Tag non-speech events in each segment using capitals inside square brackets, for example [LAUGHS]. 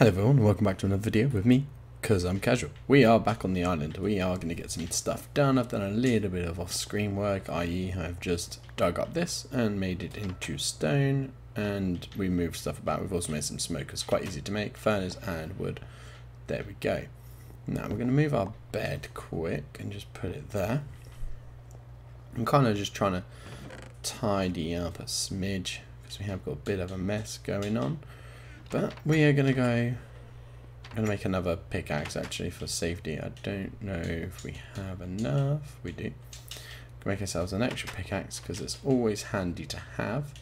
Hello everyone, welcome back to another video with me, cause I'm casual. We are back on the island. We are going to get some stuff done. I've done a little bit of off-screen work, i.e. I've just dug up this and made it into stone, and we moved stuff about. We've also made some smokers, quite easy to make, furnace and wood. There we go. Now we're going to move our bed quick and just put it there. I'm kind of just trying to tidy up a smidge, because we have got a bit of a mess going on. But we are going to go... I'm going to make another pickaxe actually for safety. I don't know if we have enough. We do. Make ourselves an extra pickaxe because it's always handy to have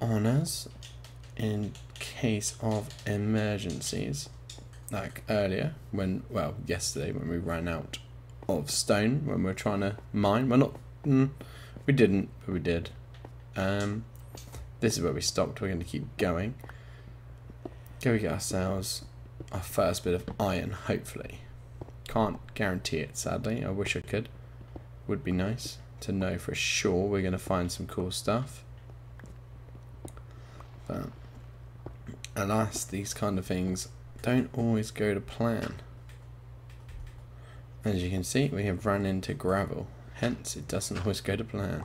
on us in case of emergencies. Like earlier, when, well, yesterday when we ran out of stone when we are trying to mine. Well, not, mm, we didn't, but we did. Um, this is where we stopped. We're going to keep going. Go we get ourselves our first bit of iron, hopefully. Can't guarantee it, sadly. I wish I could. Would be nice to know for sure we're going to find some cool stuff. But, alas, these kind of things don't always go to plan. As you can see, we have run into gravel. Hence, it doesn't always go to plan.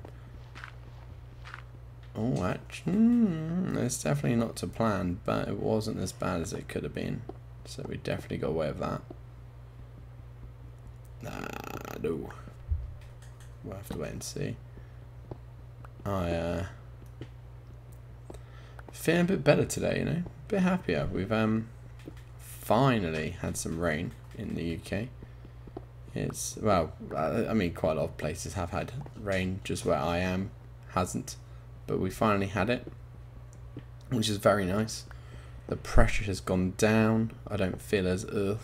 Oh, actually, mm, it's definitely not to plan, but it wasn't as bad as it could have been. So we definitely got away with that. Nah, no. We'll have to wait and see. I, uh, feeling a bit better today, you know? A bit happier. We've, um, finally had some rain in the UK. It's, well, I mean, quite a lot of places have had rain, just where I am hasn't but we finally had it, which is very nice. The pressure has gone down. I don't feel as ugh.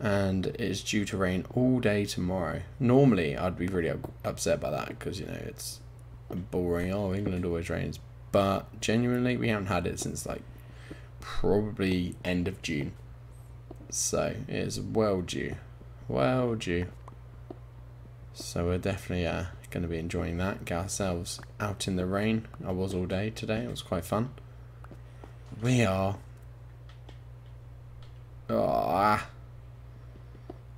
And it's due to rain all day tomorrow. Normally, I'd be really upset by that because, you know, it's boring. Oh, England always rains. But genuinely, we haven't had it since like probably end of June. So it is well due. Well due. So we're definitely uh, going to be enjoying that. Get ourselves out in the rain. I was all day today. It was quite fun. We are... Oh,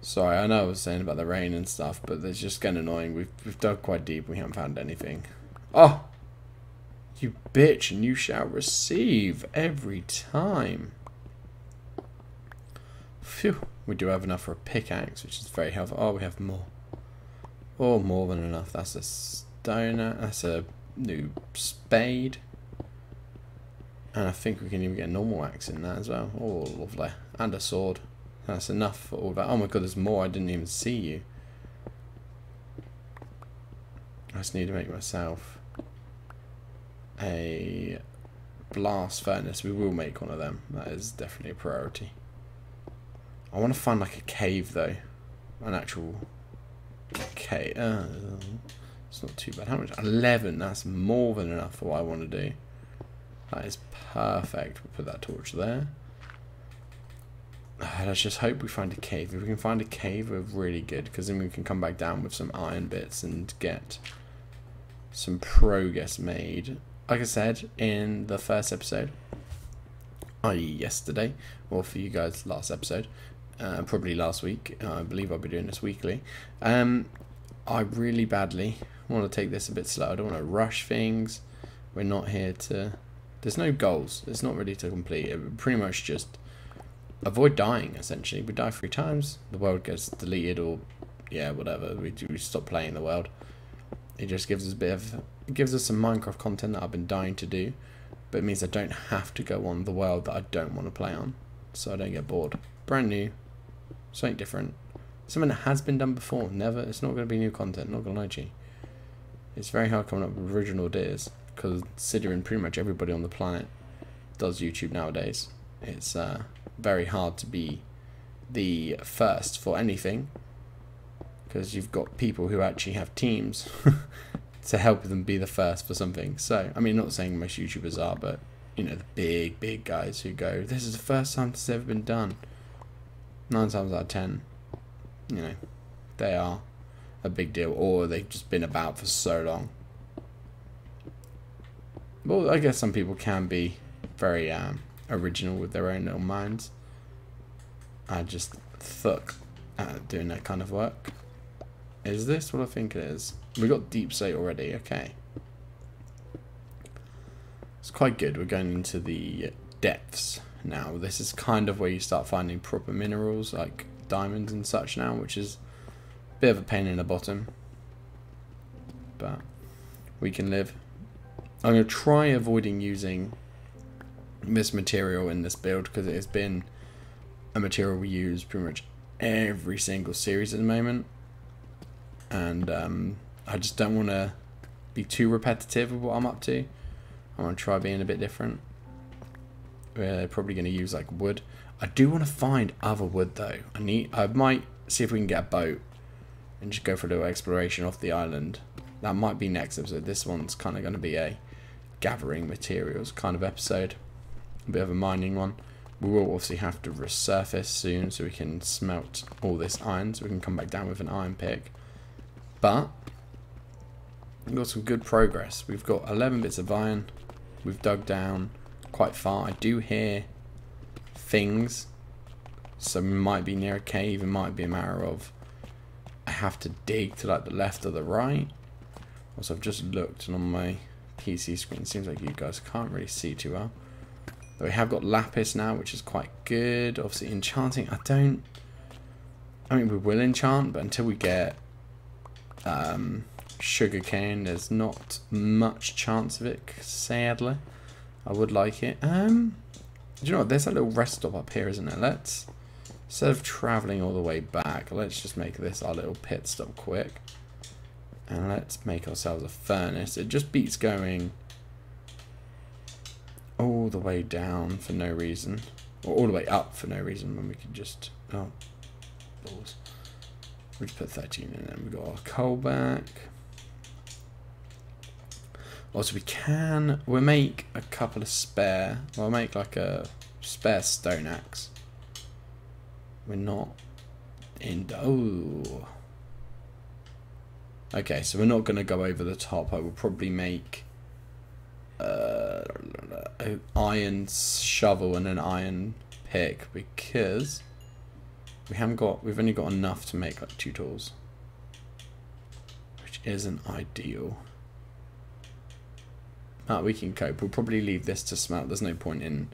Sorry, I know I was saying about the rain and stuff, but it's just getting annoying. We've, we've dug quite deep. We haven't found anything. Oh! You bitch, and you shall receive every time. Phew. We do have enough for a pickaxe, which is very helpful. Oh, we have more. Or more than enough. That's a stoner. That's a new spade. And I think we can even get a normal axe in that as well. Oh, lovely. And a sword. That's enough for all that. Oh my god, there's more. I didn't even see you. I just need to make myself a blast furnace. We will make one of them. That is definitely a priority. I want to find like a cave though. An actual Okay, uh, it's not too bad. How much? 11. That's more than enough for what I want to do. That is perfect. We'll put that torch there. Uh, let's just hope we find a cave. If we can find a cave, we're really good. Because then we can come back down with some iron bits and get some progress made. Like I said in the first episode, i.e. yesterday, or for you guys last episode, uh, probably last week. Uh, I believe I'll be doing this weekly. Um, I really badly want to take this a bit slow. I don't want to rush things. We're not here to... There's no goals. It's not really to complete. It pretty much just avoid dying, essentially. We die three times, the world gets deleted or, yeah, whatever. We, we stop playing the world. It just gives us a bit of... It gives us some Minecraft content that I've been dying to do. But it means I don't have to go on the world that I don't want to play on. So I don't get bored. Brand new, Something different. Something that has been done before. Never. It's not going to be new content. Not going to lie to you. It's very hard coming up with original ideas. Because considering pretty much everybody on the planet does YouTube nowadays. It's uh, very hard to be the first for anything. Because you've got people who actually have teams [LAUGHS] to help them be the first for something. So, I mean, not saying most YouTubers are, but, you know, the big, big guys who go, this is the first time this has ever been done nine times out of ten, you know, they are a big deal, or they've just been about for so long. Well, I guess some people can be very um, original with their own little minds. I just thuck at doing that kind of work. Is this what I think it is? We got deep slate already, okay. It's quite good. We're going into the depths now. This is kind of where you start finding proper minerals like diamonds and such now, which is a bit of a pain in the bottom. But we can live. I'm going to try avoiding using this material in this build because it has been a material we use pretty much every single series at the moment. And um, I just don't want to be too repetitive of what I'm up to. I want to try being a bit different. We're probably going to use like wood. I do want to find other wood though. I need. I might see if we can get a boat and just go for a little exploration off the island. That might be next episode. This one's kind of going to be a gathering materials kind of episode. A bit of a mining one. We will obviously have to resurface soon so we can smelt all this iron so we can come back down with an iron pick. But we've got some good progress. We've got 11 bits of iron. We've dug down quite far. I do hear things. So might be near a cave. It might be a matter of I have to dig to like the left or the right. Also, I've just looked and on my PC screen, seems like you guys can't really see too well. But we have got lapis now, which is quite good. Obviously, enchanting, I don't... I mean, we will enchant, but until we get um, sugarcane, there's not much chance of it, sadly. I would like it. Um, do you know what? There's a little rest stop up here, isn't it? Let's, instead of traveling all the way back, let's just make this our little pit stop quick. And let's make ourselves a furnace. It just beats going all the way down for no reason. Or all the way up for no reason when we could just... Oh, balls. We just put 13 in and we got our coal back. Also, we can, we'll make a couple of spare, we'll make like a spare stone axe. We're not in, oh. Okay, so we're not going to go over the top. I will probably make uh, an iron shovel and an iron pick because we haven't got, we've only got enough to make like two tools. Which isn't ideal. But we can cope. We'll probably leave this to smelt. There's no point in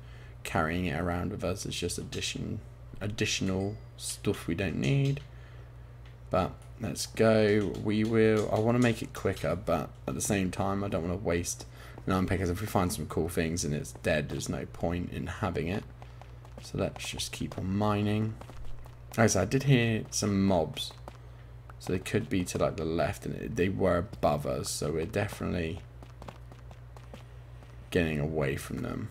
carrying it around with us. It's just addition, additional stuff we don't need. But let's go. We will. I want to make it quicker, but at the same time, I don't want to waste an because if we find some cool things and it's dead, there's no point in having it. So let's just keep on mining. I said, I did hear some mobs. So they could be to like the left and they were above us. So we're definitely getting away from them.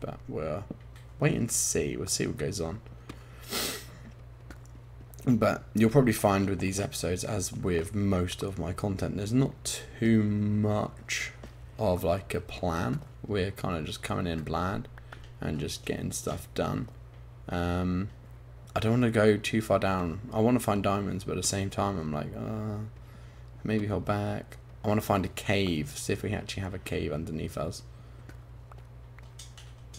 But we'll wait and see. We'll see what goes on. But you'll probably find with these episodes, as with most of my content, there's not too much of like a plan. We're kind of just coming in bland and just getting stuff done. Um, I don't want to go too far down. I want to find diamonds, but at the same time, I'm like, uh, maybe hold back. I want to find a cave, see if we actually have a cave underneath us.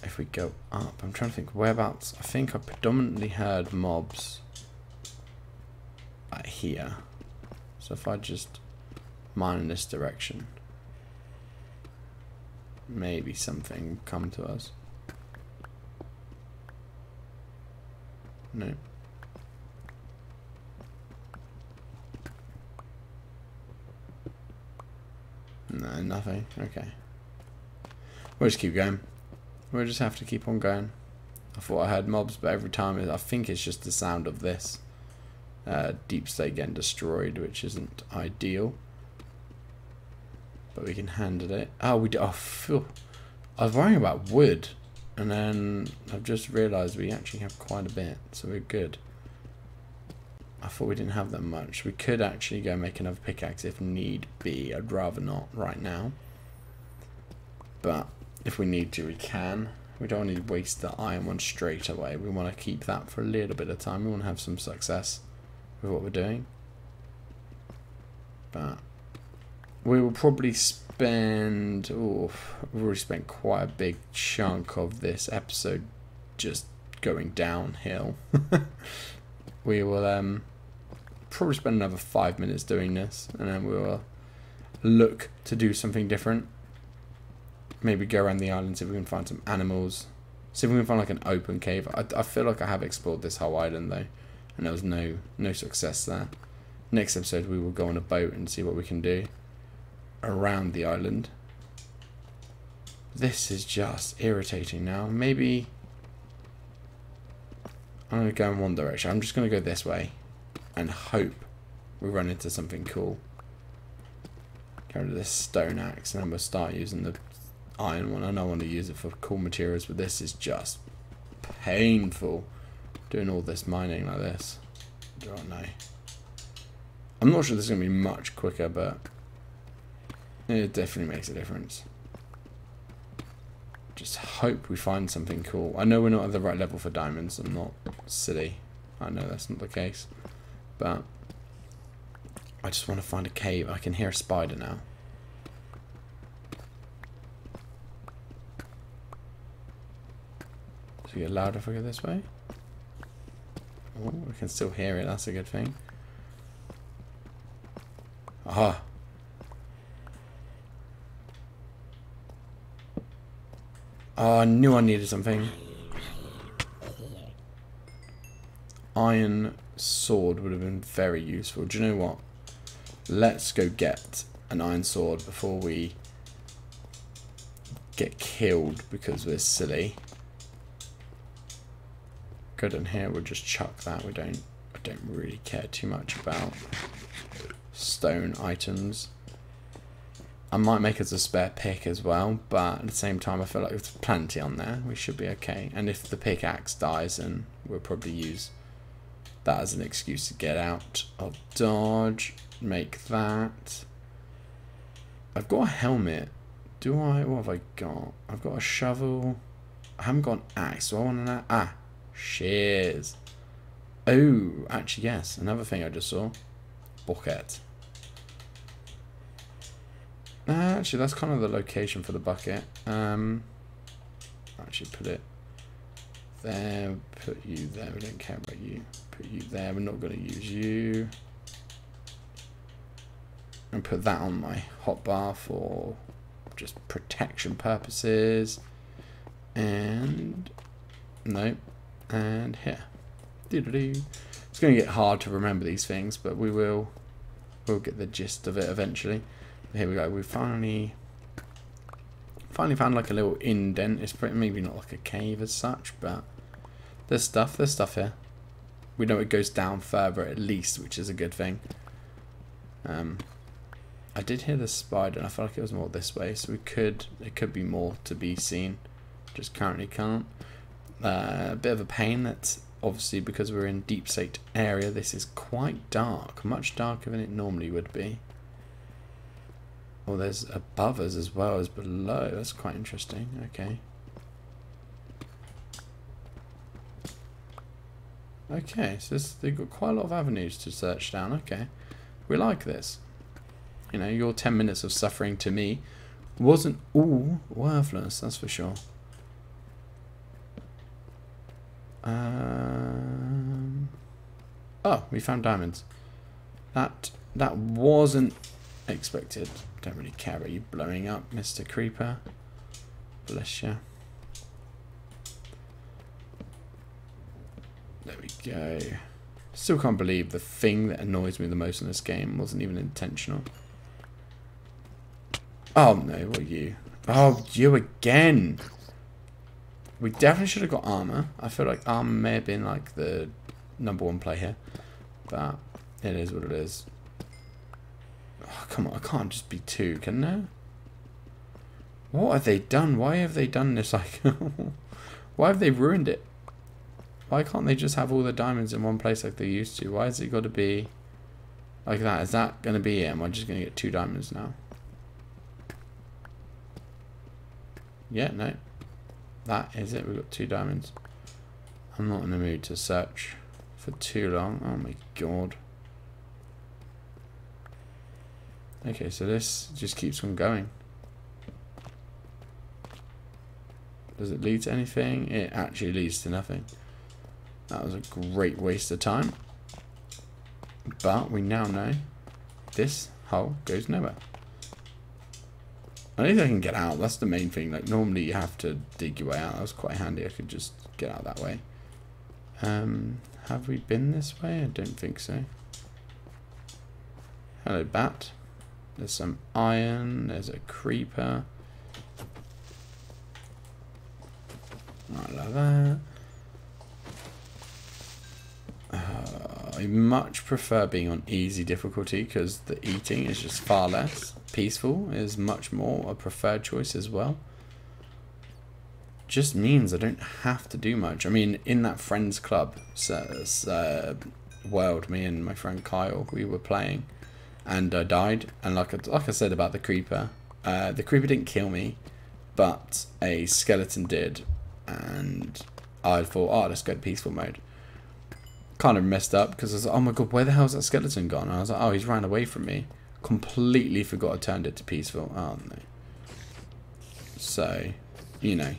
If we go up, I'm trying to think whereabouts. I think I predominantly heard mobs right here. So if I just mine in this direction, maybe something come to us. No. No, nothing. Okay. We'll just keep going. We'll just have to keep on going. I thought I heard mobs, but every time I think it's just the sound of this. Uh, deep slate getting destroyed, which isn't ideal. But we can handle it. Oh, we do. Oh, phew. I was worrying about wood, and then I've just realised we actually have quite a bit, so we're good. I thought we didn't have that much. We could actually go make another pickaxe if need be. I'd rather not right now. But if we need to, we can. We don't want to waste the iron one straight away. We want to keep that for a little bit of time. We want to have some success with what we're doing. But we will probably spend. Oh, we've already spent quite a big chunk of this episode just going downhill. [LAUGHS] we will um probably spend another five minutes doing this, and then we will look to do something different. Maybe go around the island, see if we can find some animals. See if we can find like an open cave. I, I feel like I have explored this whole island though, and there was no no success there. Next episode we will go on a boat and see what we can do around the island. This is just irritating now. Maybe I'm going to go in one direction. I'm just going to go this way and hope we run into something cool. Get rid of this stone axe and then we'll start using the iron one. I know I want to use it for cool materials, but this is just painful doing all this mining like this. I don't know. I'm not sure this is going to be much quicker, but it definitely makes a difference. Just hope we find something cool. I know we're not at the right level for diamonds. I'm not silly. I know that's not the case. But I just want to find a cave. I can hear a spider now. Does it get louder if I go this way? Oh, we can still hear it. That's a good thing. Aha. Oh, I knew I needed something. Iron sword would have been very useful. Do you know what? Let's go get an iron sword before we get killed because we're silly. Good in here, we'll just chuck that. We don't I don't really care too much about stone items. I might make us a spare pick as well, but at the same time I feel like there's plenty on there. We should be okay. And if the pickaxe dies, then we'll probably use that as an excuse to get out of dodge. Make that. I've got a helmet. Do I? What have I got? I've got a shovel. I haven't got an axe. Do I want an Ah, shears. Oh, actually, yes. Another thing I just saw. Bucket. Actually, that's kind of the location for the bucket. Um, actually, put it there. Put you there. We don't care about you. Put you there. We're not going to use you. And put that on my hotbar for just protection purposes. And no, and here. Doo -doo -doo. It's going to get hard to remember these things, but we will. We'll get the gist of it eventually. Here we go. We finally finally found like a little indent. It's pretty, maybe not like a cave as such, but there's stuff. There's stuff here. We know it goes down further at least, which is a good thing. Um, I did hear the spider, and I felt like it was more this way, so we could it could be more to be seen. Just currently can't. Uh, a bit of a pain. That's obviously because we're in deep slate area. This is quite dark, much darker than it normally would be. Oh, there's above us as well as below. That's quite interesting. Okay. Okay, so this, they've got quite a lot of avenues to search down. Okay. We like this. You know, your 10 minutes of suffering to me wasn't all worthless, that's for sure. Um, oh, we found diamonds. That that wasn't expected. Don't really care you blowing up, Mr. Creeper. Bless you. There we go. Still can't believe the thing that annoys me the most in this game wasn't even intentional. Oh no, what are you? Oh, you again! We definitely should have got armor. I feel like armor may have been like the number one play here. But it is what it is. Oh, come on, I can't just be two, can there? What have they done? Why have they done this? [LAUGHS] Like, why have they ruined it? Why can't they just have all the diamonds in one place like they used to? Why has it got to be like that? Is that going to be it? Am I just going to get two diamonds now? Yeah, no. That is it. We've got two diamonds. I'm not in the mood to search for too long. Oh my god. Okay, so this just keeps on going. Does it lead to anything? It actually leads to nothing. That was a great waste of time. But we now know this hole goes nowhere. At least I can get out. That's the main thing. Like normally you have to dig your way out. That was quite handy. I could just get out that way. Um, have we been this way? I don't think so. Hello, bat. There's some iron. There's a creeper. Right, like that. Uh, I much prefer being on easy difficulty because the eating is just far less. Peaceful is much more a preferred choice as well. Just means I don't have to do much. I mean, in that friends club uh, world, me and my friend Kyle, we were playing, and I died. And like like I said about the creeper, uh, the creeper didn't kill me, but a skeleton did, and I thought, oh, let's go to peaceful mode. Kind of messed up because I was like, oh my god, where the hell's that skeleton gone? And I was like, oh, he's ran away from me. Completely forgot I turned it to peaceful. Oh no. So, you know,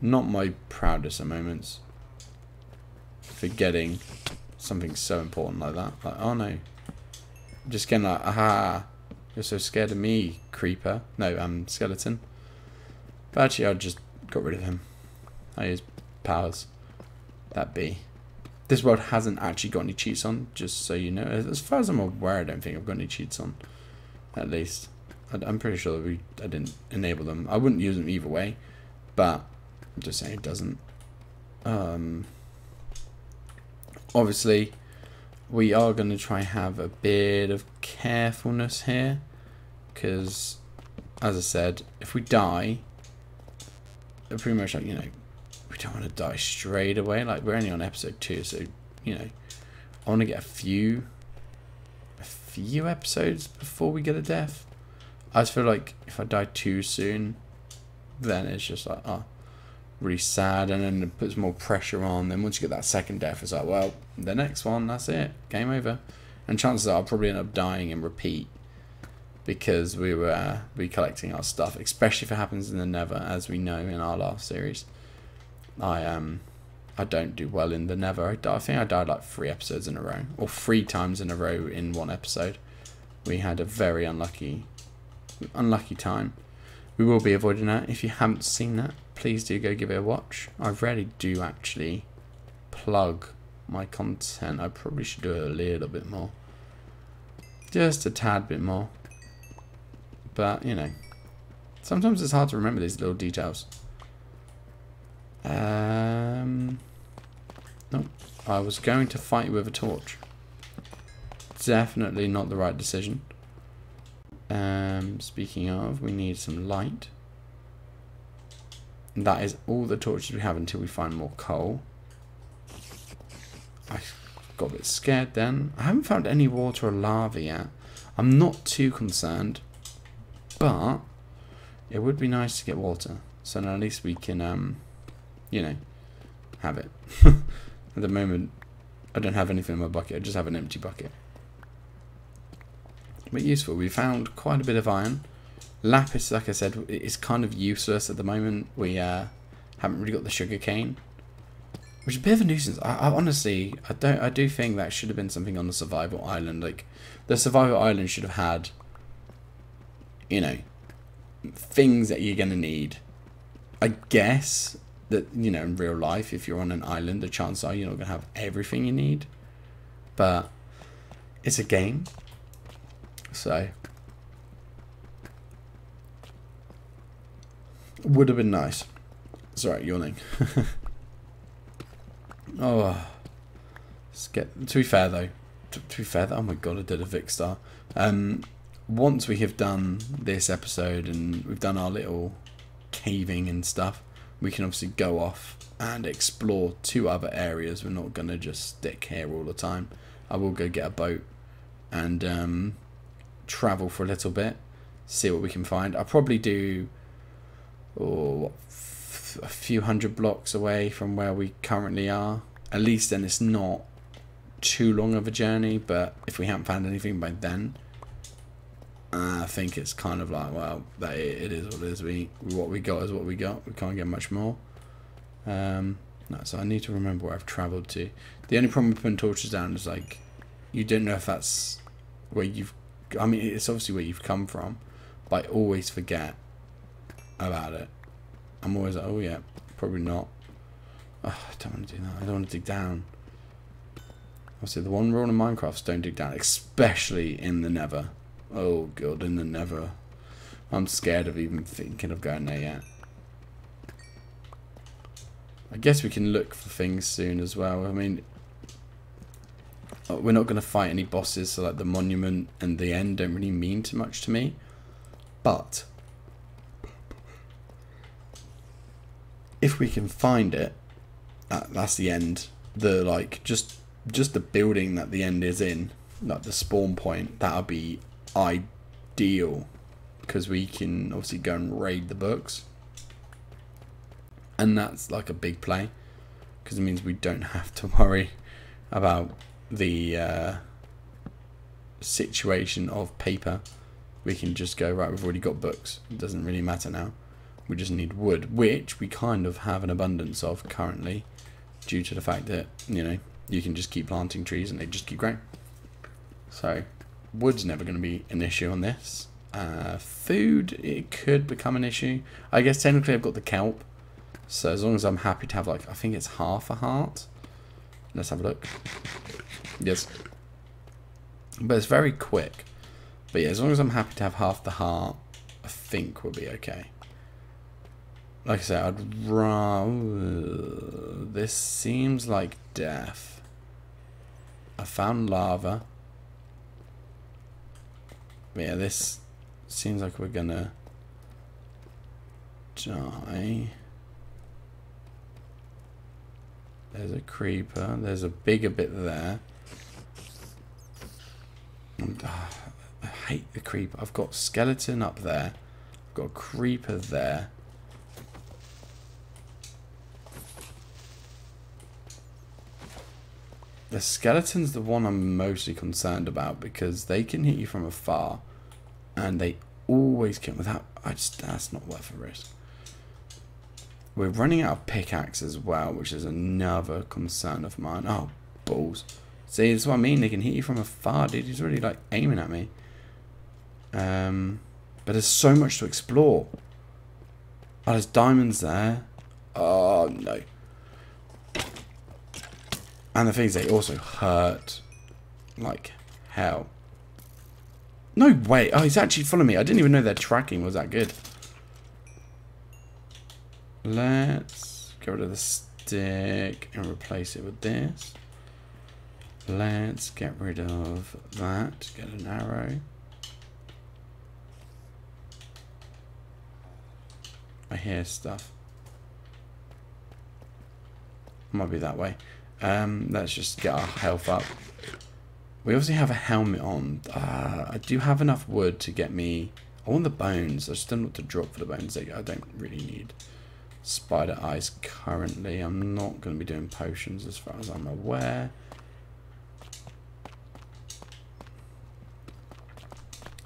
not my proudest of moments. Forgetting something so important like that. Like, oh no. Just getting like, aha, you're so scared of me, creeper. No, um, skeleton. But actually, I just got rid of him. I use powers. That be. This world hasn't actually got any cheats on, just so you know. As far as I'm aware, I don't think I've got any cheats on. At least. I'm pretty sure that we I didn't enable them. I wouldn't use them either way, but I'm just saying it doesn't. Um, obviously, we are going to try have a bit of carefulness here, because, as I said, if we die, uh, pretty much like, you know, we don't want to die straight away. Like, we're only on episode two, so, you know, I want to get a few, a few episodes before we get a death. I just feel like if I die too soon, then it's just like, oh, really sad, and then it puts more pressure on. Then once you get that second death, it's like, well, the next one, that's it, game over. And chances are I'll probably end up dying in repeat because we were uh, recollecting our stuff, especially if it happens in the Nether, as we know in our last series. I um, I don't do well in the Nether. I, I think I died like three episodes in a row, or three times in a row in one episode. We had a very unlucky, unlucky time. We will be avoiding that. If you haven't seen that, please do go give it a watch. I rarely do actually plug my content. I probably should do it a little bit more. Just a tad bit more. But, you know, sometimes it's hard to remember these little details. Um, no, I was going to fight with a torch. Definitely not the right decision. Um, speaking of, we need some light. That is all the torches we have until we find more coal. I got a bit scared then. I haven't found any water or lava yet. I'm not too concerned. But it would be nice to get water. So at least we can, um, you know, have it. [LAUGHS] at the moment, I don't have anything in my bucket. I just have an empty bucket. But useful. We found quite a bit of iron. Lapis, like I said, is kind of useless at the moment. We uh, haven't really got the sugar cane, which is a bit of a nuisance. I, I, honestly, I don't. I do think that should have been something on the survival island. Like, the survival island should have had you know, things that you're going to need. I guess that, you know, in real life, if you're on an island, the chances are you're not to have everything you need. But it's a game. So. Would have been nice. Sorry, yawning. [LAUGHS] oh. Get, to be fair, though. To, to be fair, oh my god, I did a Vikkstar. Um, once we have done this episode and we've done our little caving and stuff, we can obviously go off and explore two other areas. We're not to just stick here all the time. I will go get a boat and um, travel for a little bit, see what we can find. I'll probably do oh, a few hundred blocks away from where we currently are. At least then it's not too long of a journey, but if we haven't found anything by then, I think it's kind of like, well, that it, it is what it is. We what we got is what we got. We can't get much more. Um, no, so I need to remember where I've travelled to. The only problem with putting torches down is like, you don't know if that's where you've. I mean, it's obviously where you've come from, but I always forget about it. I'm always like, oh yeah, probably not. Oh, I don't want to do that. I don't want to dig down. Obviously, the one rule in Minecraft is don't dig down, especially in the Nether. Oh god, in the Nether. I'm scared of even thinking of going there yet. I guess we can look for things soon as well. I mean, we're not going to fight any bosses, so like the monument and the end don't really mean too much to me. But if we can find it, uh, that's the end. The like just just the building that the end is in, like the spawn point, that would be ideal. Because we can obviously go and raid the books. And that's like a big play. Because it means we don't have to [LAUGHS] worry about the uh, situation of paper. We can just go right we've already got books. It doesn't really matter now we just need wood which we kind of have an abundance of currently due to the fact that you know you can just keep planting trees and they just keep growing so wood's never going to be an issue on this uh, food it could become an issue I guess technically I've got the kelp so as long as I'm happy to have like, I think it's half a heart. Let's have a look. Yes. But it's very quick. But yeah, as long as I'm happy to have half the heart, I think we'll be okay. Like I said, I'd rather... This seems like death. I found lava. But yeah, this seems like we're gonna die. There's a creeper. There's a bigger bit there. And, uh, I hate the creeper. I've got skeleton up there. I've got a creeper there. The skeleton's the one I'm mostly concerned about because they can hit you from afar and they always kill without I just that's not worth a risk. We're running out of pickaxe as well, which is another concern of mine. Oh, balls. See, that's what I mean. They can hit you from afar, dude. He's really, like, aiming at me. Um, but there's so much to explore. Oh, there's diamonds there. Oh, no. And the things they also hurt like hell. No way. Oh, he's actually following me. I didn't even know their tracking was that good. Let's get rid of the stick and replace it with this. Let's get rid of that. Get an arrow. I hear stuff. Might be that way. Um, let's just get our health up. We obviously have a helmet on. Uh, I do have enough wood to get me... I want the bones. I just don't want to drop for the bones. I don't really need spider eyes currently. I'm not going to be doing potions as far as I'm aware.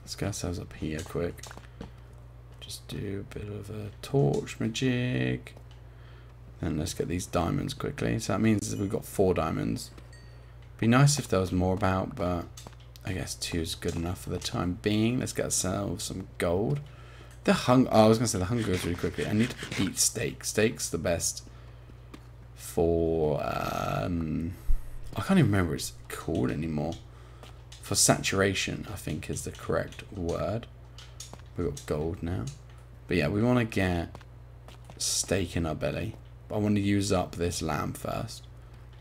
Let's get ourselves up here quick. Just do a bit of a torch magic. And let's get these diamonds quickly. So that means we've got four diamonds. Be nice if there was more about, but I guess two is good enough for the time being. Let's get ourselves some gold. The hung. Oh, I was gonna say the hunger goes really quickly. I need to eat steak. Steak's the best for. Um, I can't even remember what it's called anymore. For saturation, I think is the correct word. We've got gold now. But yeah, we want to get steak in our belly. I want to use up this lamb first.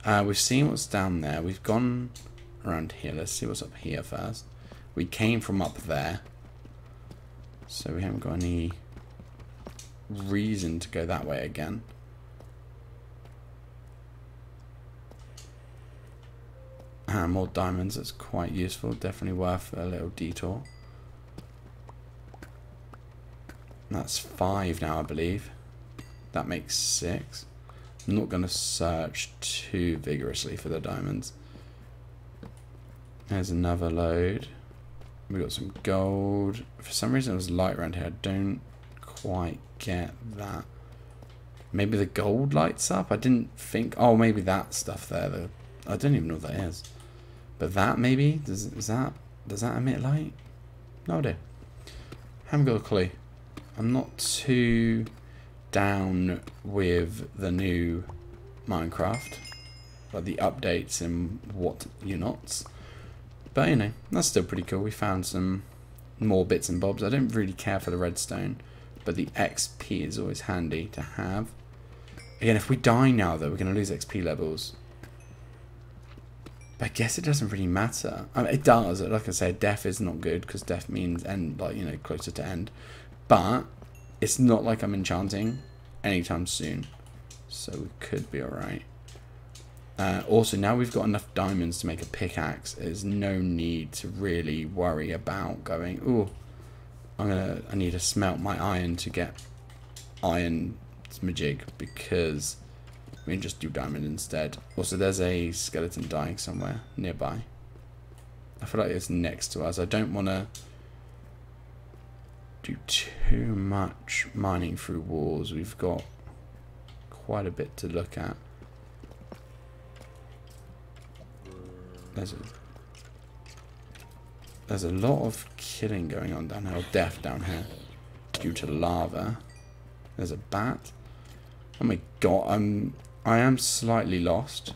Uh, we've seen what's down there. We've gone around here. Let's see what's up here first. We came from up there. So we haven't got any reason to go that way again. Ah, more diamonds, that's quite useful. Definitely worth a little detour. That's five now, I believe. That makes six. I'm not going to search too vigorously for the diamonds. There's another load. We got some gold. For some reason it was light around here. I don't quite get that. Maybe the gold lights up? I didn't think... Oh, maybe that stuff there. The, I don't even know what that is. But that maybe? Does, is that, does that emit light? No idea. Haven't got a clue. I'm not too down with the new Minecraft. Like the updates and what you nots. But you know, that's still pretty cool. We found some more bits and bobs. I don't really care for the redstone. But the XP is always handy to have. Again, if we die now, though, we're going to lose XP levels. But I guess it doesn't really matter. I mean, it does. Like I said, death is not good because death means end, like you know, closer to end. But it's not like I'm enchanting anytime soon, so we could be all right. Uh, also, now we've got enough diamonds to make a pickaxe. There's no need to really worry about going. Oh, I'm gonna. I need to smelt my iron to get iron majig because we can just do diamond instead. Also, there's a skeleton dying somewhere nearby. I feel like it's next to us. I don't want to do too much mining through walls. We've got quite a bit to look at. There's a there's a lot of killing going on down here, death down here, due to lava. There's a bat. Oh my god, I'm I am slightly lost.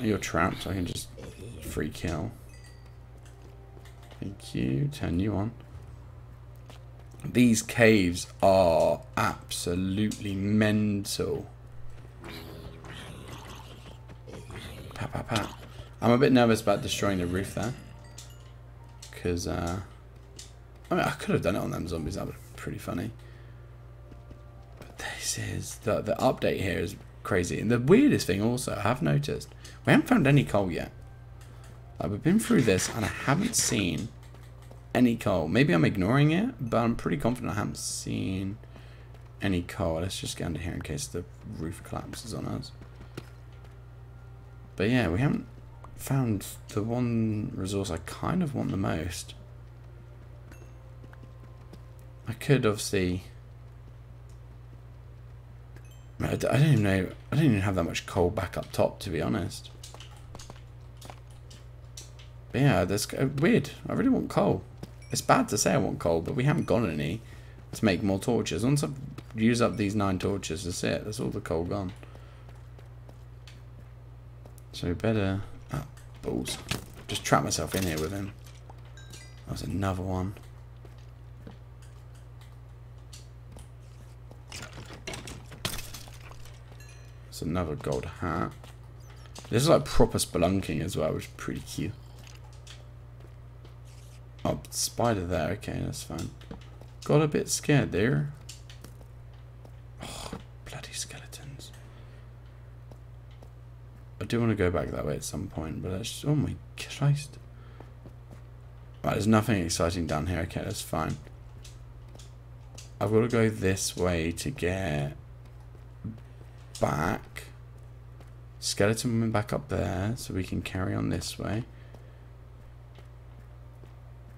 You're trapped, I can just free kill. Thank you, turn you on. These caves are absolutely mental. Pat, pat, pat. I'm a bit nervous about destroying the roof there. Because, uh... I mean, I could have done it on them zombies. That would be pretty funny But this is the the update here is crazy. And the weirdest thing also, I have noticed, we haven't found any coal yet. We've been through this and I haven't seen any coal. Maybe I'm ignoring it, but I'm pretty confident I haven't seen any coal. Let's just get under here in case the roof collapses on us. But yeah, we haven't found the one resource I kind of want the most. I could obviously I don't even know. I don't even have that much coal back up top, to be honest. But yeah, that's weird. I really want coal. It's bad to say I want coal, but we haven't got any to make more torches. Once I use up these nine torches, that's it. That's all the coal gone. So better... Ah, balls. Just trap myself in here with him. That was another one. It's another gold hat. This is like proper spelunking as well, which is pretty cute. Oh, spider there. Okay, that's fine. Got a bit scared there. Oh, bloody skeletons. I do want to go back that way at some point, but that's... Oh my Christ. Right, there's nothing exciting down here. Okay, that's fine. I've got to go this way to get back. Skeleton woman back up there, so we can carry on this way.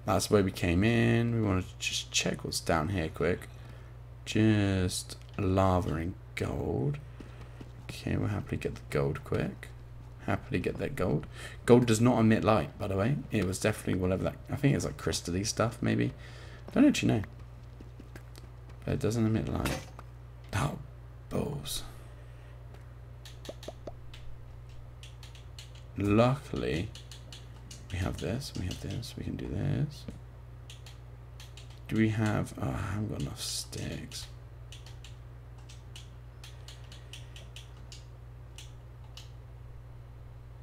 That's where we came in. We want to just check what's down here quick. Just lava and gold. Okay, we'll happily get the gold quick. Happily get that gold. Gold does not emit light, by the way. It was definitely whatever that... I think it's like crystally stuff, maybe. Don't actually know. But it doesn't emit light. Oh, balls. Luckily, we have this, we have this, we can do this. Do we have... Oh, I haven't got enough sticks.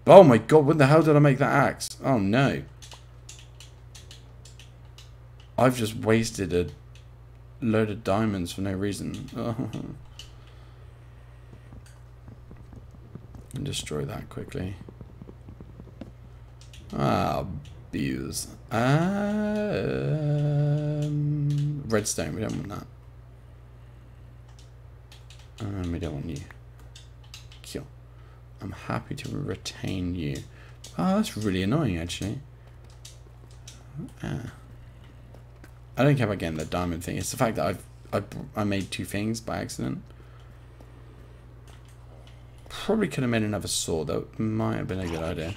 Oh my god, when the hell did I make that axe? Oh no. I've just wasted a load of diamonds for no reason. [LAUGHS] and destroy that quickly. Ah, bees. Um, redstone, we don't want that. Um, we don't want you. Kill. I'm happy to retain you. Oh, that's really annoying, actually. Ah. I don't care about getting the diamond thing. It's the fact that I've I, I made two things by accident. Probably could have made another sword. That might have been a good idea.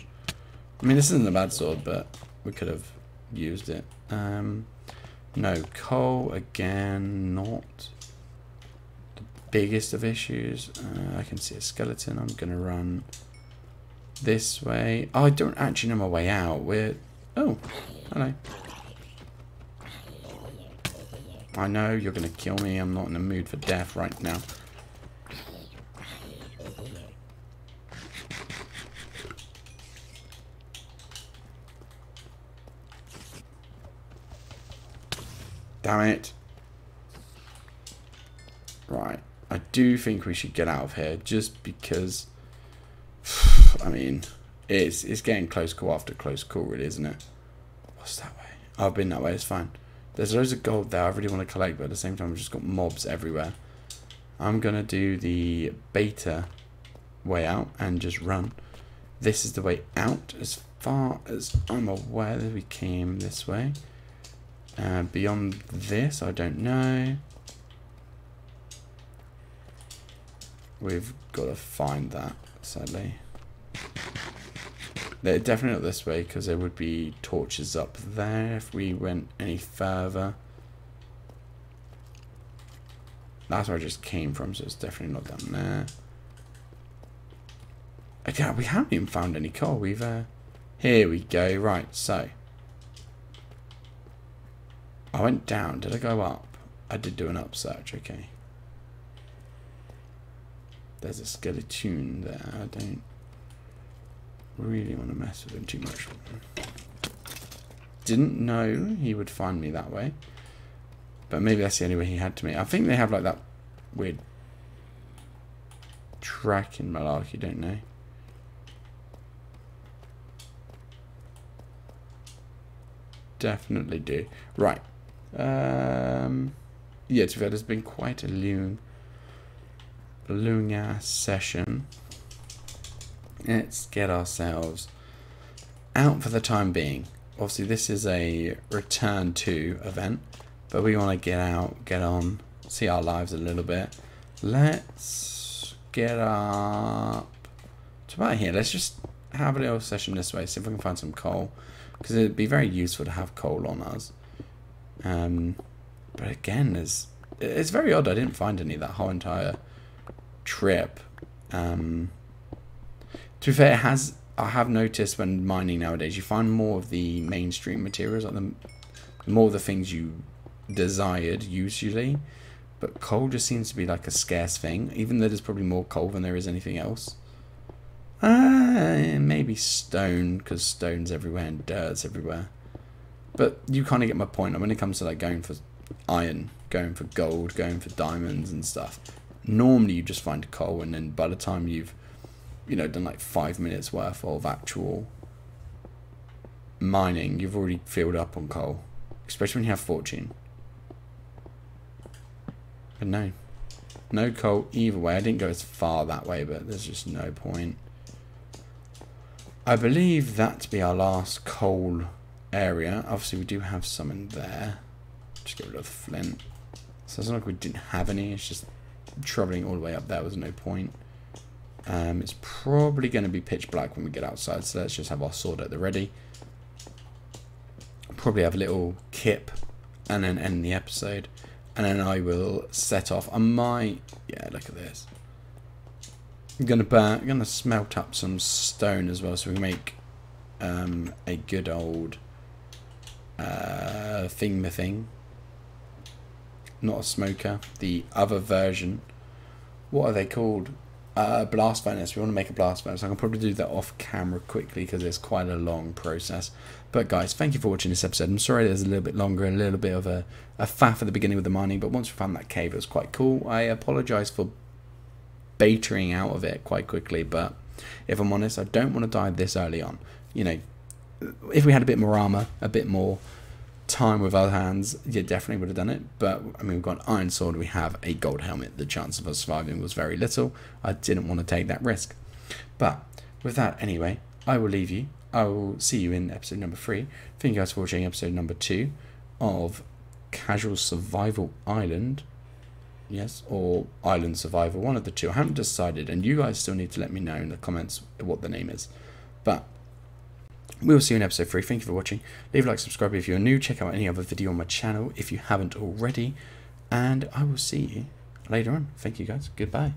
I mean, this isn't a bad sword, but we could have used it. Um, no, coal again, not the biggest of issues. Uh, I can see a skeleton. I'm going to run this way. Oh, I don't actually know my way out. We're... Oh, hello. I know you're going to kill me. I'm not in the mood for death right now. Damn it. Right. I do think we should get out of here just because [SIGHS] I mean it's it's getting close call after close call really, isn't it? What's that way? I've been that way, it's fine. There's loads of gold there I really want to collect, but at the same time I've just got mobs everywhere. I'm gonna do the beta way out and just run. This is the way out as far as I'm aware that we came this way. Uh, beyond this, I don't know. We've got to find that, sadly. They're definitely not this way because there would be torches up there if we went any further. That's where I just came from, so it's definitely not down there. Okay, we haven't even found any coal. We've, uh, here we go. Right, so. I went down. Did I go up? I did do an up search. Okay. There's a skeleton there. I don't really want to mess with him too much. Didn't know he would find me that way. But maybe that's the only way he had to me. I think they have like that weird track in Malarkey, don't they? Definitely do. Right. Um, yeah, to be there's been quite a long, long ass session. Let's get ourselves out for the time being. Obviously, this is a return to event, but we want to get out, get on, see our lives a little bit. Let's get up to about here. Let's just have a little session this way, see if we can find some coal, because it'd be very useful to have coal on us. Um, but again, there's, it's very odd I didn't find any that whole entire trip. Um, to be fair, it has I have noticed when mining nowadays, you find more of the mainstream materials, like the, the more of the things you desired usually. But coal just seems to be like a scarce thing, even though there's probably more coal than there is anything else. Uh, maybe stone, because stone's everywhere and dirt's everywhere. But you kind of get my point. And when it comes to like going for iron, going for gold, going for diamonds and stuff, normally you just find coal, and then by the time you've you know done like five minutes worth of actual mining, you've already filled up on coal, especially when you have fortune. But no, no coal either way. I didn't go as far that way, but there's just no point. I believe that to be our last coal area. Obviously, we do have some in there. Just get rid of the flint. So it's not like we didn't have any. It's just traveling all the way up there was no point. Um, it's probably going to be pitch black when we get outside, so let's just have our sword at the ready. Probably have a little kip and then end the episode. And then I will set off. I might... Yeah, look at this. I'm to burn, I'm to smelt up some stone as well so we make um, a good old uh, thing the thing. Not a smoker. The other version. What are they called? Uh, blast furnace. We want to make a blast furnace. I can probably do that off camera quickly because it's quite a long process. But guys, thank you for watching this episode. I'm sorry there's a little bit longer, a little bit of a, a faff at the beginning with the mining, but once we found that cave, it was quite cool. I apologise for baitering out of it quite quickly, but if I'm honest, I don't want to die this early on. You know, if we had a bit more armor, a bit more time with our hands, yeah, definitely would have done it. But I mean, we've got an iron sword, we have a gold helmet. The chance of us surviving was very little. I didn't want to take that risk. But with that, anyway, I will leave you. I will see you in episode number three. Thank you guys for watching episode number two of Casual Survival Island. Yes, or Island Survival, one of the two. I haven't decided, and you guys still need to let me know in the comments what the name is. But we will see you in episode 3. Thank you for watching. Leave a like, subscribe if you're new. Check out any other video on my channel if you haven't already. And I will see you later on. Thank you guys. Goodbye.